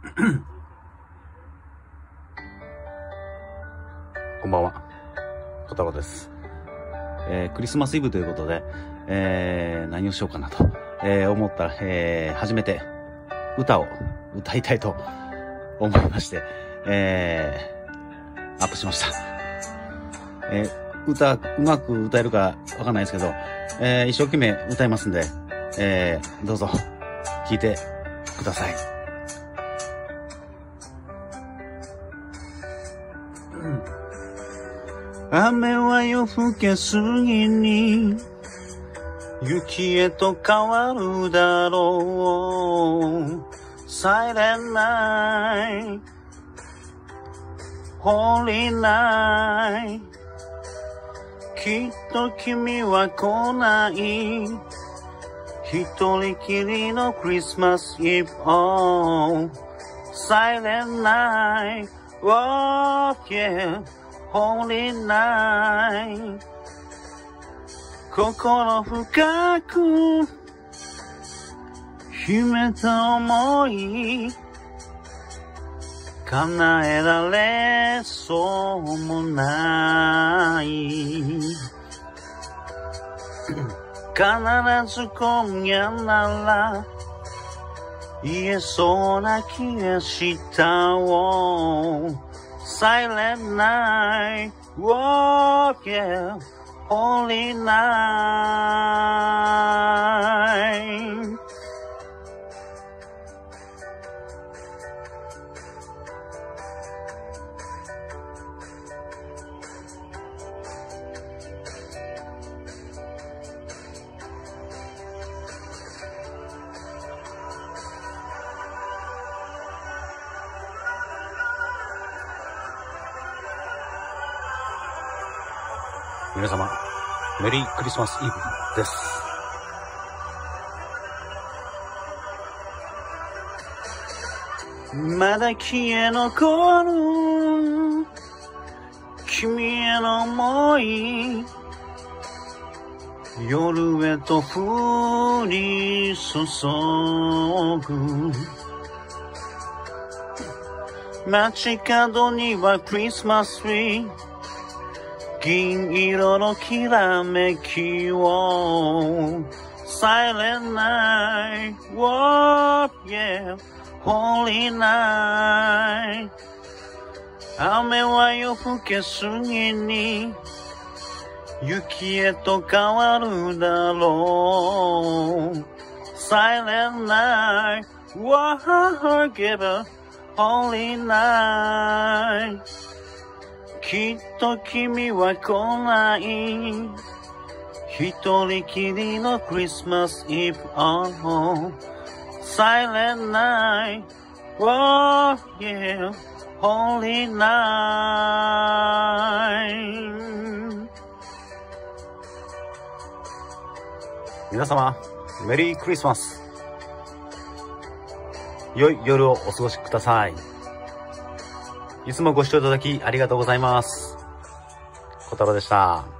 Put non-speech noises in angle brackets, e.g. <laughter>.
<clears throat> こんばんは。小太郎です。えークリスマスイブということで、えー何をしようかなと、えー思ったら、えー初めて歌を歌いたいと思いまして、えーアップしました。えー歌、うまく歌えるかわかんないですけど、えー一生懸命歌いますんで、えーどうぞ、聴いてください。雨は夜更けすぎに雪へと変わるだろう。Silent night Holy night きっと君は来ない。一人きりのクリスマスイブ。Oh Silent night yeah Holy night. 心深く秘めた想い叶えられそうもない。<coughs> 必ず今夜なら言えそうな気がしたを Silent night, oh yeah, holy night. 皆様、メリークリスマスイブです。まだ消え残る君への想い夜へと降り注ぐ街角にはクリスマスツリー銀色のきらめきを Silent night, oh yeah, holy night 雨は夜更けすぎに雪へと変わるだろう Silent night, oh forgive holy night きっと君は来ない。一人きりのクリスマスイブ。Oh Silent night. Oh yeah Holy night. 皆様メリークリスマス。良い夜をお過ごしください。いつもご視聴いただきありがとうございます。小太郎でした。